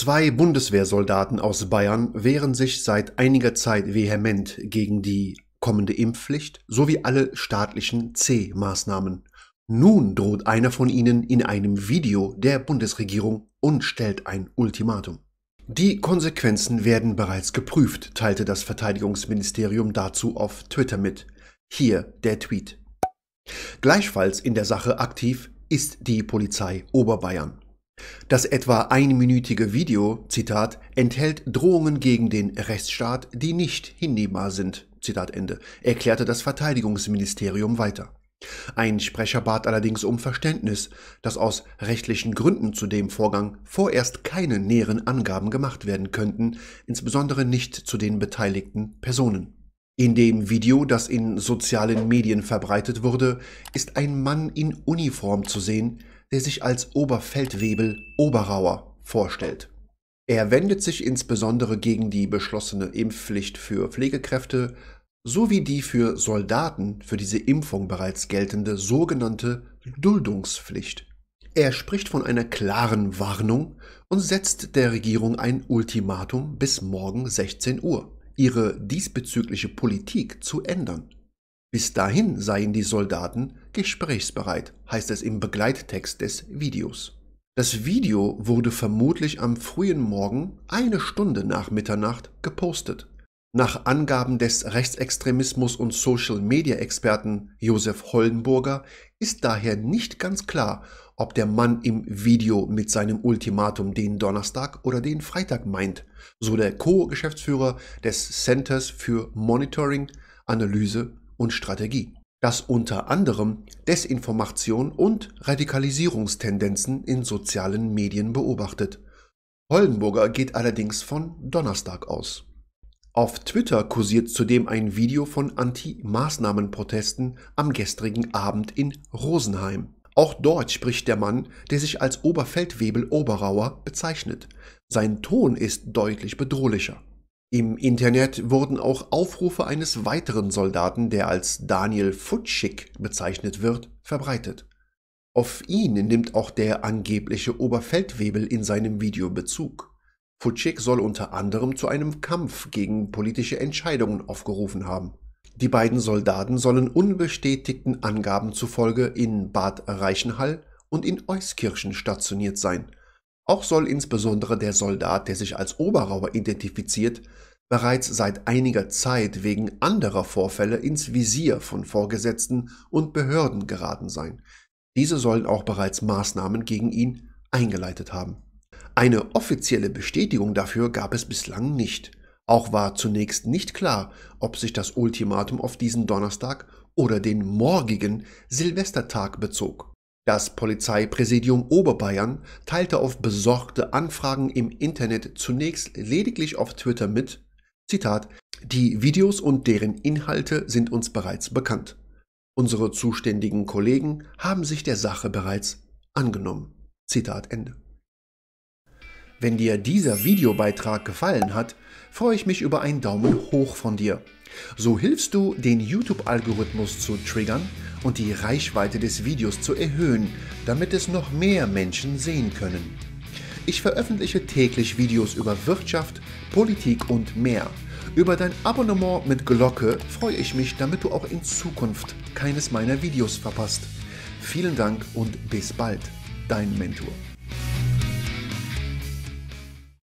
Zwei Bundeswehrsoldaten aus Bayern wehren sich seit einiger Zeit vehement gegen die kommende Impfpflicht sowie alle staatlichen C-Maßnahmen. Nun droht einer von ihnen in einem Video der Bundesregierung und stellt ein Ultimatum. Die Konsequenzen werden bereits geprüft, teilte das Verteidigungsministerium dazu auf Twitter mit. Hier der Tweet. Gleichfalls in der Sache aktiv ist die Polizei Oberbayern. Das etwa einminütige Video, Zitat, enthält Drohungen gegen den Rechtsstaat, die nicht hinnehmbar sind, Zitat Ende, erklärte das Verteidigungsministerium weiter. Ein Sprecher bat allerdings um Verständnis, dass aus rechtlichen Gründen zu dem Vorgang vorerst keine näheren Angaben gemacht werden könnten, insbesondere nicht zu den beteiligten Personen. In dem Video, das in sozialen Medien verbreitet wurde, ist ein Mann in Uniform zu sehen, der sich als Oberfeldwebel Oberauer vorstellt. Er wendet sich insbesondere gegen die beschlossene Impfpflicht für Pflegekräfte sowie die für Soldaten für diese Impfung bereits geltende sogenannte Duldungspflicht. Er spricht von einer klaren Warnung und setzt der Regierung ein Ultimatum bis morgen 16 Uhr, ihre diesbezügliche Politik zu ändern. Bis dahin seien die Soldaten gesprächsbereit, heißt es im Begleittext des Videos. Das Video wurde vermutlich am frühen Morgen, eine Stunde nach Mitternacht, gepostet. Nach Angaben des Rechtsextremismus- und Social-Media-Experten Josef Hollenburger ist daher nicht ganz klar, ob der Mann im Video mit seinem Ultimatum den Donnerstag oder den Freitag meint, so der Co-Geschäftsführer des Centers für Monitoring, Analyse und Strategie, das unter anderem Desinformation und Radikalisierungstendenzen in sozialen Medien beobachtet. Hollenburger geht allerdings von Donnerstag aus. Auf Twitter kursiert zudem ein Video von Anti-Maßnahmen-Protesten am gestrigen Abend in Rosenheim. Auch dort spricht der Mann, der sich als Oberfeldwebel Oberauer bezeichnet. Sein Ton ist deutlich bedrohlicher. Im Internet wurden auch Aufrufe eines weiteren Soldaten, der als Daniel Futschig bezeichnet wird, verbreitet. Auf ihn nimmt auch der angebliche Oberfeldwebel in seinem Video Bezug. Futschig soll unter anderem zu einem Kampf gegen politische Entscheidungen aufgerufen haben. Die beiden Soldaten sollen unbestätigten Angaben zufolge in Bad Reichenhall und in Euskirchen stationiert sein. Auch soll insbesondere der Soldat, der sich als Oberauer identifiziert, bereits seit einiger Zeit wegen anderer Vorfälle ins Visier von Vorgesetzten und Behörden geraten sein. Diese sollen auch bereits Maßnahmen gegen ihn eingeleitet haben. Eine offizielle Bestätigung dafür gab es bislang nicht. Auch war zunächst nicht klar, ob sich das Ultimatum auf diesen Donnerstag oder den morgigen Silvestertag bezog. Das Polizeipräsidium Oberbayern teilte auf besorgte Anfragen im Internet zunächst lediglich auf Twitter mit, Zitat, die Videos und deren Inhalte sind uns bereits bekannt. Unsere zuständigen Kollegen haben sich der Sache bereits angenommen. Zitat Ende. Wenn dir dieser Videobeitrag gefallen hat, freue ich mich über einen Daumen hoch von dir. So hilfst du, den YouTube-Algorithmus zu triggern und die Reichweite des Videos zu erhöhen, damit es noch mehr Menschen sehen können. Ich veröffentliche täglich Videos über Wirtschaft, Politik und mehr. Über dein Abonnement mit Glocke freue ich mich, damit du auch in Zukunft keines meiner Videos verpasst. Vielen Dank und bis bald, dein Mentor.